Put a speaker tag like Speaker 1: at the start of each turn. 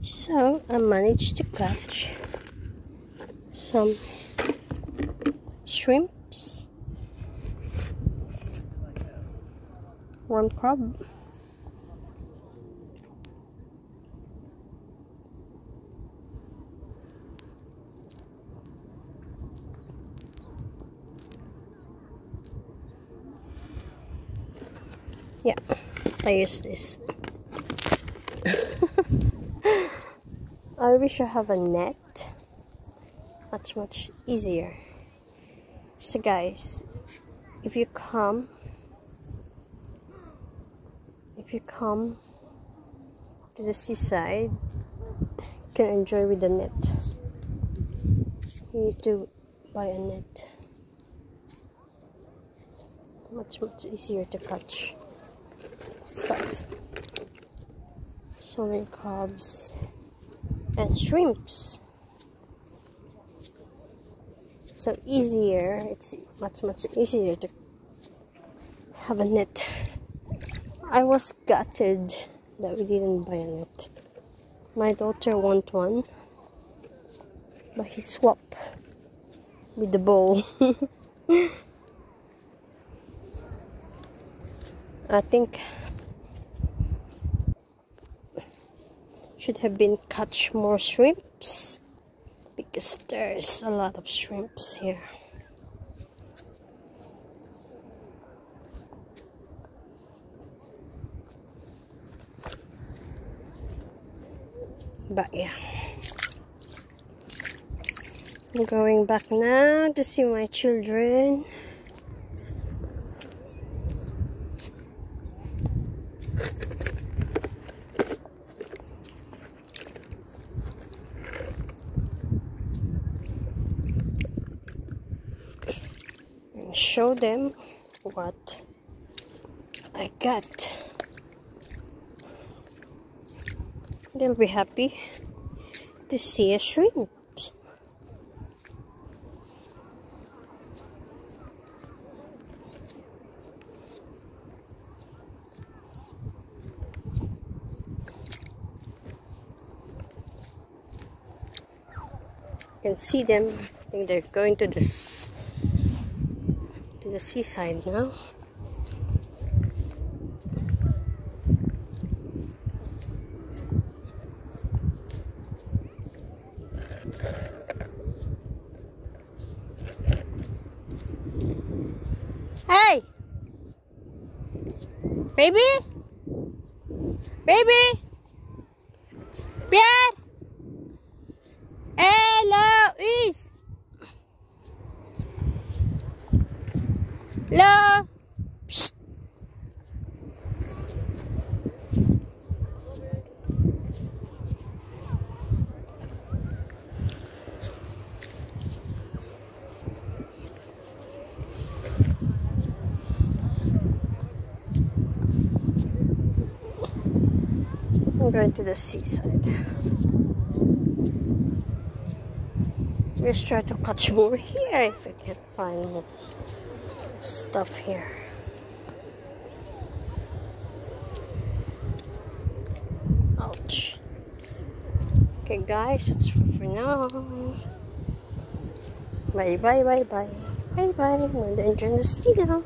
Speaker 1: So I managed to catch some shrimps, one crab. Yeah, I use this. Wish I have a net. That's much easier. So guys, if you come, if you come to the seaside, you can enjoy with the net. You need to buy a net. Much much easier to catch stuff. So many crabs and shrimps. So easier, it's much much easier to have a net. I was gutted that we didn't buy a net. My daughter want one, but he swap with the bowl. I think should have been catch more shrimps because there's a lot of shrimps here. But yeah. I'm going back now to see my children. Show them what I got. They'll be happy to see a shrimp. You can see them. I think they're going to this the seaside now. Hey! Baby? Baby? Pierre? Hello, I'm going to the seaside. Let's try to catch more here if I can find more stuff here. Ouch. Okay guys, that's for now. Bye bye bye bye. Bye bye. I'm gonna enjoy the sea now.